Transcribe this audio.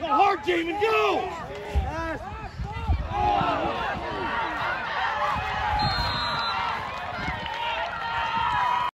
Go hard, Damon, go!